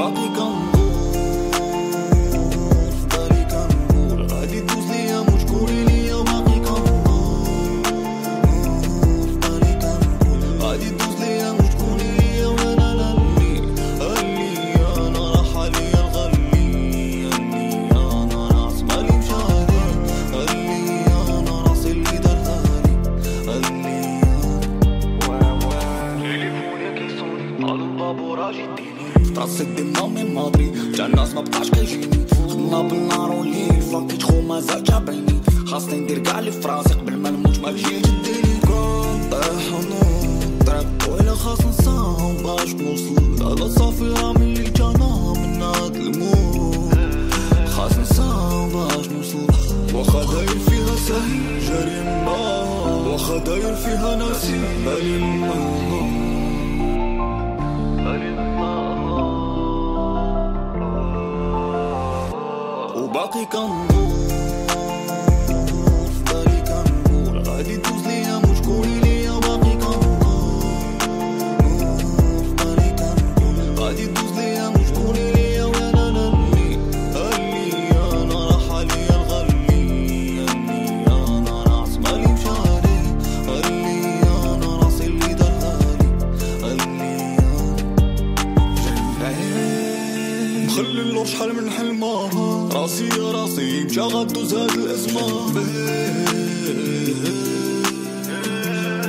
بعطيك نضوف في طريق نقول غادي تدوز ليا مو ليا باقي كنضوف في طريق نقول غادي تدوز ليا مو ليا وأنا لا اللي أنا راح عليا الغلي اللي أنا راس مالي مشاهدي اللي أنا راسي اللي دارها لي اللي أنا على البابورة جدي راسي ديما من ماضري جا الناس ما بقاش كيجيني خدنا بالنار والليل فلقيت خو مازال جابيني خاصني ندير كاع لي فراسي قبل ما نموت ما تجي جديني كون طيح ونوض طريق طويلة خاص نساهم باش نوصل على صافي رامي اللي جانا من هاد الموت خاص نساهم باش نوصل واخا داير فيها سهل جريمة واخا داير فيها ناسي بالي ما وباقي كنضوف بالي كنقول غادي دوز ليا مش كوني ليا باقي كنضوف بالي كنقول غادي دوز ليا مش كوني ليا وأنا نني اللي أنا راح عليا الغلي. اني أنا راس مالي مشاري اللي أنا راسي اللي دارهالي اللي أنا مخلي اللور شحال من حلمة راسي يا راسي مشا غدوز هاد الأزمة.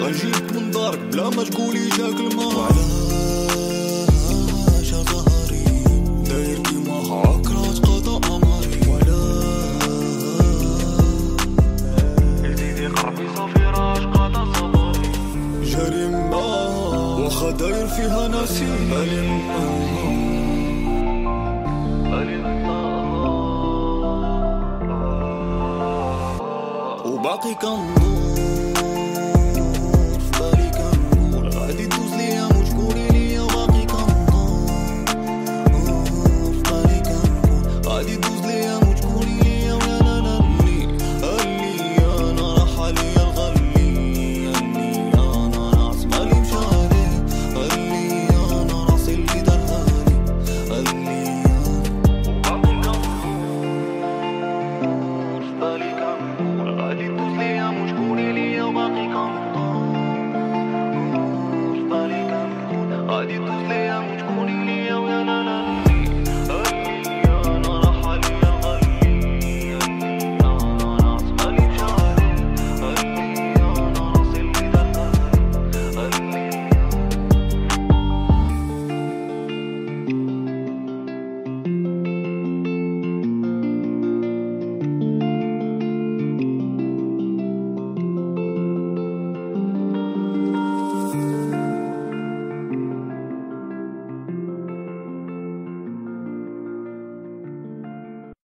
غنجيك من دارك بلا ما تقولي جاك الماء. وعلاش يا زهري داير كيما هاك راه تقضى أمري وعلاش قربي صافي جريمة واخا داير فيها ناسي. بالي وباقي كنضوف